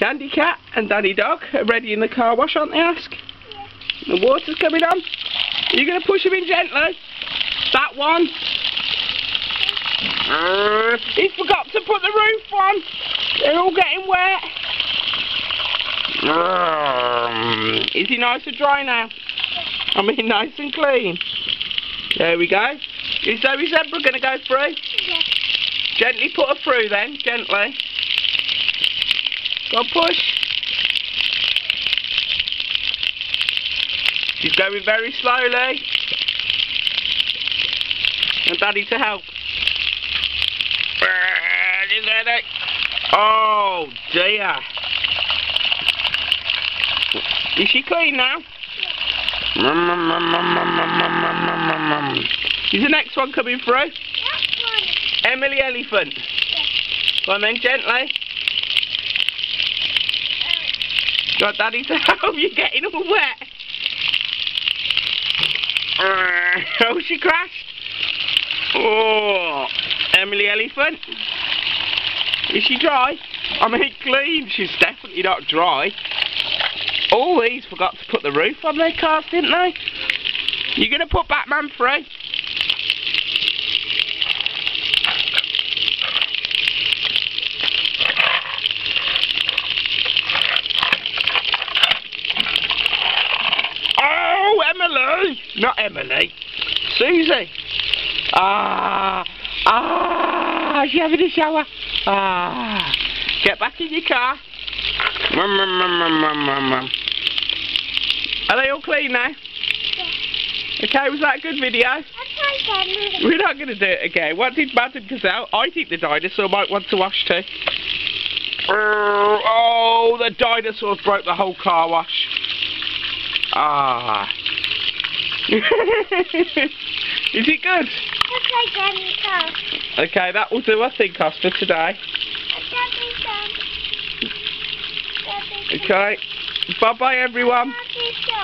Candy Cat and Danny Dog are ready in the car wash, aren't they, Ask? Yeah. The water's coming on. Are you going to push him in gently? That one. Uh, he forgot to put the roof on. They're all getting wet. Um, is he nice and dry now? I mean, nice and clean. There we go. Is Zoe Zebra going to go through? Yeah. Gently put her through then, gently. Go push. She's going very slowly. And Daddy to help. Is that it? Oh dear. Is she clean now? Is the next one coming through? One. Emily Elephant. Go on then, gently. Got Daddy to help you getting all wet. Uh, oh, she crashed. Oh, Emily Elephant. Is she dry? I mean, clean. She's definitely not dry. Oh, these forgot to put the roof on their cars, didn't they? You're gonna put Batman through? Not Emily. Susie. Ah, ah, she having a shower. Ah, get back in your car. Mum, mum, mum, mum, mum, mum, mum. Are they all clean now? Yeah. Okay, was that a good video? That. We're not going to do it again. What did Madame Gazelle? I think the dinosaur might want to wash too. Oh, the dinosaurs broke the whole car wash. Ah. Is it good? I tried that in the car. Okay, that will do, I think, us for today. Okay. Bye-bye, everyone. That is so.